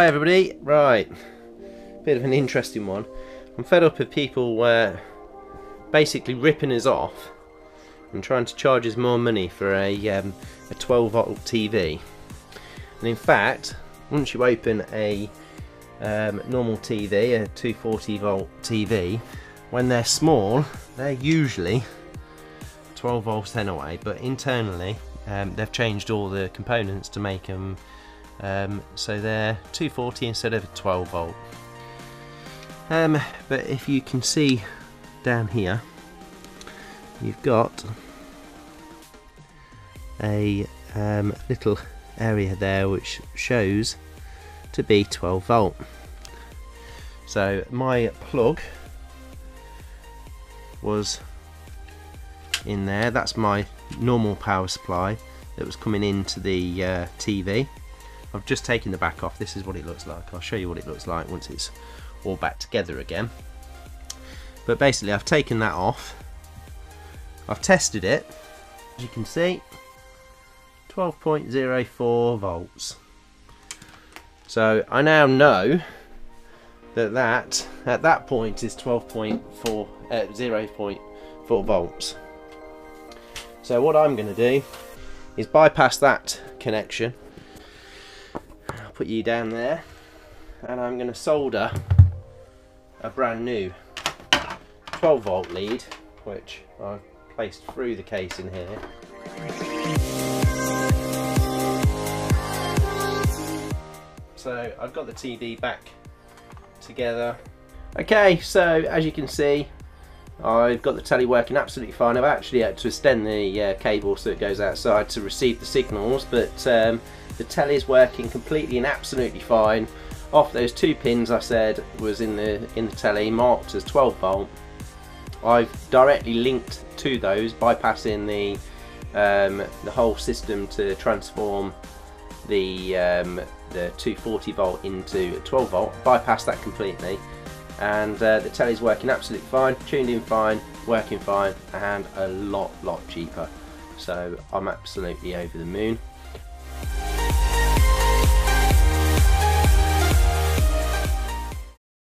Hi everybody, right, bit of an interesting one. I'm fed up of people uh, basically ripping us off and trying to charge us more money for a, um, a 12 volt TV. And in fact, once you open a um, normal TV, a 240 volt TV, when they're small, they're usually 12 volts anyway, but internally um, they've changed all the components to make them um, so they're 240 instead of 12 volt. Um, but if you can see down here, you've got a um, little area there which shows to be 12 volt. So my plug was in there. That's my normal power supply that was coming into the uh, TV. I've just taken the back off. This is what it looks like. I'll show you what it looks like once it's all back together again. But basically I've taken that off. I've tested it. As you can see, 12.04 volts. So I now know that that at that point is 12.4 uh, 0.4 volts. So what I'm going to do is bypass that connection. Put you down there and I'm going to solder a brand new 12 volt lead which I've placed through the case in here. So I've got the TV back together. Okay, so as you can see, I've got the telly working absolutely fine. I've actually had to extend the uh, cable so it goes outside to receive the signals, but um, the telly is working completely and absolutely fine. Off those two pins I said was in the in the telly marked as 12 volt. I've directly linked to those, bypassing the um, the whole system to transform the um, the 240 volt into 12 volt. Bypass that completely and uh, the telly's working absolutely fine, tuned in fine, working fine and a lot lot cheaper so I'm absolutely over the moon.